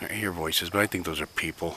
I hear voices, but I think those are people.